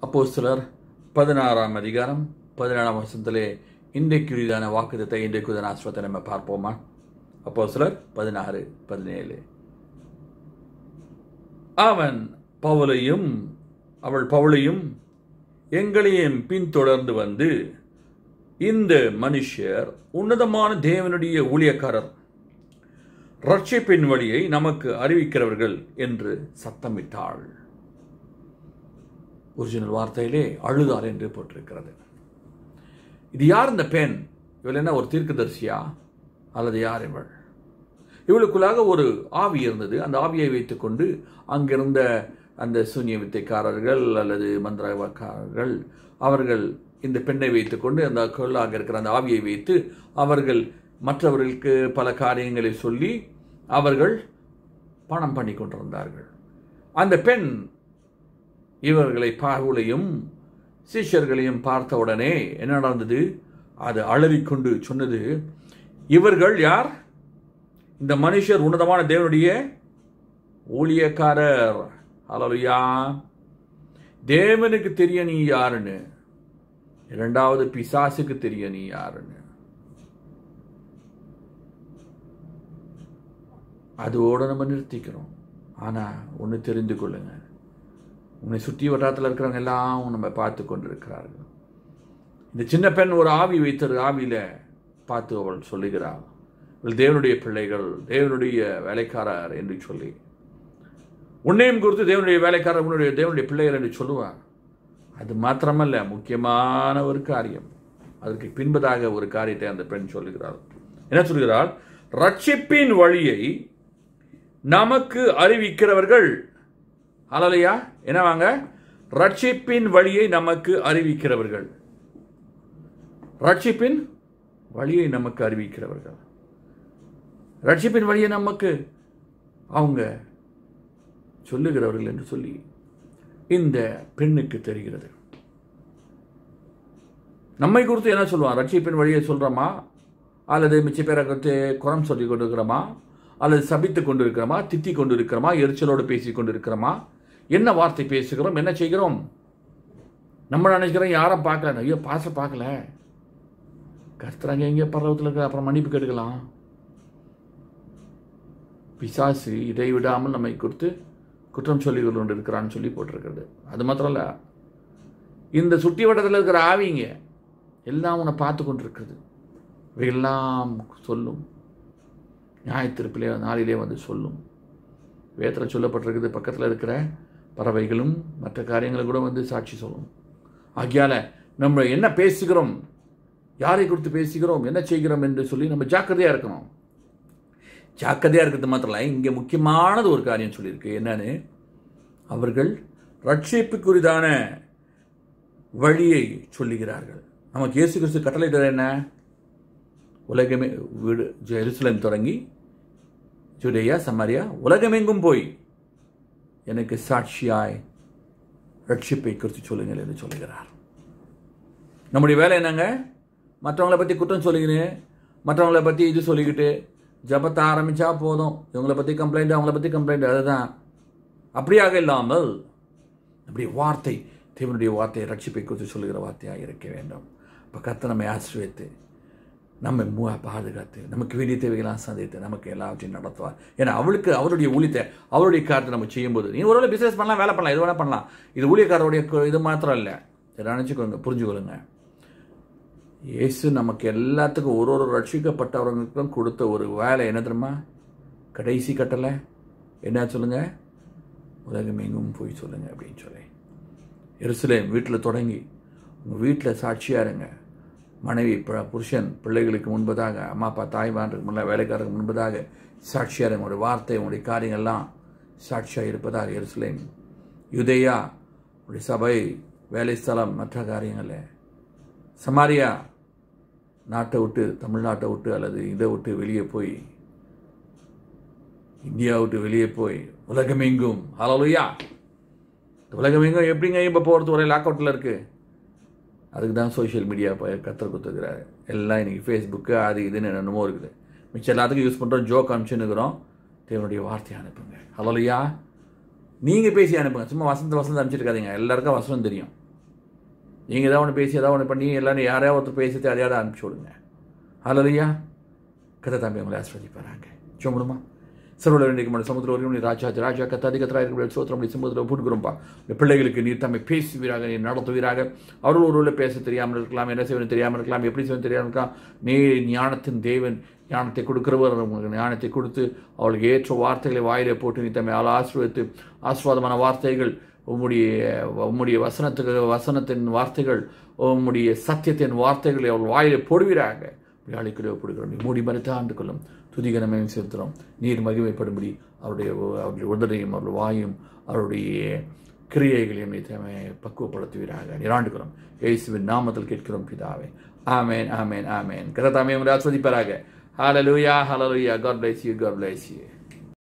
அப்போ சிலர் பதினாறாம் அதிகாரம் பதினேழாம் வருஷத்திலே இன்றைக்குரியதான வாக்குத்தத்தை இன்றைக்குரிய ஆசிரத்தை நம்ம பார்ப்போமா? சிலர் பதினாறு பதினேழு. அவன் பவுலையும் அவள் பவுலையும் எங்களையும் பின்தொடர்ந்து வந்து இந்த மனுஷர் உன்னதமான தேவனுடைய ஊழியக்காரர் ரட்சிப்பின் வழியை நமக்கு அறிவிக்கிறவர்கள் என்று சத்தமிட்டாள். ஒரிஜினல் வார்த்தையிலே அழுதார் என்று போட்டிருக்கிறது. இது யார் இந்த பெண்? இவள் என்ன ஒரு தீர்க்கதரிசியா? அல்லது யார் இவள்? இவளுக்குள்ளாக ஒரு ஆவி இருந்தது. அந்த ஆவியை வைத்துக்கொண்டு அங்கிருந்த அந்த சூன்ய வித்தைக்காரர்கள் அல்லது மந்திரக்காரர்கள் அவர்கள் இந்த பெண்ணை வைத்துக்கொண்டு அந்த கொள்ளாக இருக்கிற அந்த ஆவியை வைத்து அவர்கள் மற்றவர்களுக்கு பல காரியங்களை சொல்லி அவர்கள் பணம் பண்ணி கொண்டிருந்தார்கள். அந்த பெண் இவர்களை பார்வலையும் சிஷ்யர்களையும் பார்த்தவுடனே என்ன நடந்தது? அது அலறிக்கொண்டு சொன்னது இவர்கள் யார்? இந்த மனுஷர் உன்னதமான தேவனுடைய ஊழியக்காரர். அலலுயா தேவனுக்கு தெரிய நீ யாருன்னு? இரண்டாவது பிசாசுக்கு தெரிய நீ யாருன்னு? அதோட நம்ம நிறுத்திக்கிறோம். ஆனால் ஒன்று தெரிந்து கொள்ளுங்க. உன்னை சுற்றி வட்டாரத்தில் இருக்கிறவங்க எல்லாம் நம்ம பார்த்து கொண்டிருக்கிறார்கள். இந்த சின்ன பெண் ஒரு ஆவி வைத்தது ஆவியில் பார்த்து அவள் சொல்லுகிறாள் இவள் தேவனுடைய பிள்ளைகள் தேவனுடைய வேலைக்காரர் என்று சொல்லி. உன்னையும் குறித்து தேவனுடைய வேலைக்காரர் உன்னுடைய தேவனுடைய பிள்ளைகள் என்று சொல்லுவார். அது மாத்திரமல்ல முக்கியமான ஒரு காரியம். அதற்கு பின்பதாக ஒரு காரியத்தை அந்த பெண் சொல்லுகிறாள். என்ன சொல்கிறாள்? ரட்சிப்பின் வழியை நமக்கு அறிவிக்கிறவர்கள் அலலையா என்னவாங்க ரட்சிப்பின் வழியை நமக்கு அறிவிக்கிறவர்கள். ரட்சிப்பின் வழியை நமக்கு அறிவிக்கிறவர்கள். ரட்சிப்பின் வழியை நமக்கு அவங்க சொல்லுகிறவர்கள் என்று சொல்லி இந்த பெண்ணுக்கு தெரிகிறது. நம்மை குறித்து என்ன சொல்லுவான்? ரட்சிப்பின் வழியை சொல்கிறோமா அல்லது மிச்ச பேரை குறித்து குரம் சொல்லி கொண்டு இருக்கிறோமா அல்லது சபித்து கொண்டு இருக்கிறோமா திட்டி கொண்டு இருக்கிறோமா எரிச்சலோடு பேசி கொண்டு இருக்கிறோமா என்ன வார்த்தை பேசுகிறோம்? என்ன செய்கிறோம்? நம்ம நினைக்கிறோம் யாரும் பார்க்கல. ஐயோ பாச பார்க்கல. கர்த்தராங்க எங்கே பர்வத்தில் இருக்கிற அப்புறம் மன்னிப்பு கேட்டுக்கலாம். பிசாசு இதை விடாமல் நம்மை கொடுத்து குற்றம் சொல்லி கொண்டு இருக்கிறான்னு சொல்லி போட்டிருக்கிறது. அது மாத்திரம் இல்லை இந்த சுட்டி வட்டத்தில் இருக்கிற ஆவிங்க எல்லாம் உன்னை பார்த்து கொண்டிருக்கிறது. இவையெல்லாம் சொல்லும். நியாயத்திருப்பிலே நாளிலே வந்து சொல்லும். வேத்தில் சொல்லப்பட்டிருக்குது பக்கத்தில் இருக்கிற பறவைகளும் மற்ற காரியங்களும் கூட வந்து சாட்சி சொல்லும். ஆகியால நம்ம என்ன பேசுகிறோம்? யாரை கொடுத்து பேசுகிறோம்? என்ன செய்கிறோம் என்று சொல்லி நம்ம ஜாக்கிரதையாக இருக்கணும். ஜாக்கிரதையாக இருக்கிறது மாத்திரம் இல்லை இங்கே முக்கியமானது ஒரு காரியம் சொல்லியிருக்கு. என்னன்னு? அவர்கள் ரட்சிப்புக்குரிதான வழியை சொல்லுகிறார்கள். நமக்கு இயேசு கிறிஸ்து கட்டளையிட்டது என்ன? உலகமே வீடு ஜெருசலம் தொடங்கி ஜுடேயா சமாரியா உலகமெங்கும் போய் எனக்கு சாட்சியாய் ரட்சிப்பை குறித்து சொல்லுங்கள் என்று சொல்லுகிறார். நம்முடைய வேலை என்னங்க? மற்றவங்களை பற்றி குற்றம் சொல்லிக்கின்னு மற்றவங்களை பற்றி இது சொல்லிக்கிட்டு ஜபத்தை ஆரம்பித்தா போதும். இவங்களை பற்றி கம்ப்ளைண்ட் அவங்கள பற்றி கம்ப்ளைண்ட் அதுதான். அப்படியாக இல்லாமல் அப்படி வார்த்தை தேவனுடைய வார்த்தையை ரட்சிப்பை குறித்து சொல்லுகிற வார்த்தையாக இருக்க வேண்டும். இப்போ கத்த நம்மை ஆசிரியத்து நம்ம மூ பாதுகாத்து நமக்கு வேண்டிய தேவைகளாம் சந்தித்து நமக்கு எல்லாவற்றையும் நடத்துவார். ஏன்னா அவளுக்கு அவருடைய ஊழியத்தை அவருடைய காரியத்தை நம்ம செய்யும்போது நீ ஒரு பிஸ்னஸ் பண்ணலாம் வேலை பண்ணலாம் இது வேணால் பண்ணலாம். இது ஊழியக்காரருடைய இது மாத்திரம் இல்லை இதை நினச்சிக்கோங்க புரிஞ்சுக்கொள்ளுங்க. இயேசு நமக்கு எல்லாத்துக்கும் ஒரு ஒரு ரட்சிக்கப்பட்டவர்களுக்கும் கொடுத்த ஒரு வேலை என்ன தெரியுமா? கடைசி கட்டலை. என்ன சொல்லுங்கள் உலகம் எங்கும் போய் சொல்லுங்கள் அப்படின்னு சொல்லி. எருசலேம் வீட்டில் தொடங்கி உங்கள் வீட்டில் சாட்சியாக இருங்க. மனைவி புருஷன் பிள்ளைகளுக்கு முன்பதாக அம்மா அப்பா தாய்மாருக்கு முன்ன வேலைக்காரருக்கு முன்பதாக சாட்சியாக உங்களுடைய வார்த்தை உங்களுடைய காரியங்கள்லாம் சாட்சியாக இருப்பதாக எருசலேம் யுதையா உடைய சபை வேலை ஸ்தலம் மற்ற காரியங்களில் சமாரியா நாட்டை விட்டு தமிழ்நாட்டை விட்டு அல்லது இதை விட்டு வெளியே போய் இந்தியா விட்டு வெளியே போய் உலகமெங்கும் ஹலோயா உலகமெங்கும் எப்படிங்க இப்போ போகிறது ஒரே லாக் அவுட்டில் இருக்குது அதுக்கு தான் சோஷியல் மீடியா போய் கற்றுக் கொடுத்துருக்குறாரு. எல்லாம் இன்றைக்கி ஃபேஸ்புக்கு அது இதுன்னு என்னென்னமோ இருக்குது. மிச்சம் எல்லாத்துக்கும் யூஸ் பண்ணுறோம் ஜோக் அனுப்பிச்சுன்னுக்குறோம் தேவனுடைய வார்த்தையை அனுப்புங்க. ஹலோலையா நீங்கள் பேசி அனுப்புங்க. சும்மா வசந்த வசந்த அனுப்பிச்சிருக்காதீங்க எல்லாருக்கும் வசனம் தெரியும். நீங்கள் ஏதாவது ஒன்று பேசி ஏதாவது ஒன்று பண்ணி எல்லாரும் யாரையாவது ஒருத்தர் பேசி அடையாட அனுப்பிச்சி விடுங்க. ஹலோயா கதை தம்பி உங்களை ஆஸ்வதிப்பாராங்க சொல்லுமா சர்வல வேண்டிய சமுத்திர ஒரு ராஜா ராஜா கத்தாதி கத்தரா இருக்கிற சோத்திரம் சமுத்திரம் போட்டுக்கிறோம்ப்பா இந்த பிள்ளைகளுக்கு நீர் தம்மை பேசுவீராக நீர் நடத்துவீராக. அவர்கள் ஒருவேளை பேச தெரியாமல் இருக்கலாம் என்ன செய்வன் தெரியாமல் இருக்கலாம் எப்படி செய்வன் தெரியாமல் இருக்கலாம். நீ ஞானத்தின் தேவன் ஞானத்தை கொடுக்கிறவர் உங்களுக்கு ஞானத்தை கொடுத்து அவளுக்கு ஏற்ற வார்த்தைகளை வாயிலே போட்டு நீ தம்மை அவள் ஆசிர்வதித்து ஆஸ்வாதமான வார்த்தைகள் உம்முடைய உம்முடைய வசனத்துக்கு வசனத்தின் வார்த்தைகள் உம்முடைய சத்தியத்தின் வார்த்தைகளை அவள் வாயிலே போடுவீராக. விழாளிக்கு ஒப்படுகிறோம் நீ மூடி மறுத்து ஆண்டு கொள்ளும். துதிகரமே செலுத்துகிறோம். நீர் மகிமைப்படும்படி அவருடைய அவருடைய உதடையும் அவருடைய வாயும் அவருடைய கிரியைகளையும் நீ தேவை பக்குவப்படுத்துவீராக. நிராண்டுகிறோம் இயேசுவின் நாமத்தில் கேட்கிறோம் பிதாவே. ஆமேன் ஆமேன் ஆமேன். கதத்தாமே உங்களை ஆஸ்வதிப்பாராக. ஹalleluya hallelujah. God bless you god bless you.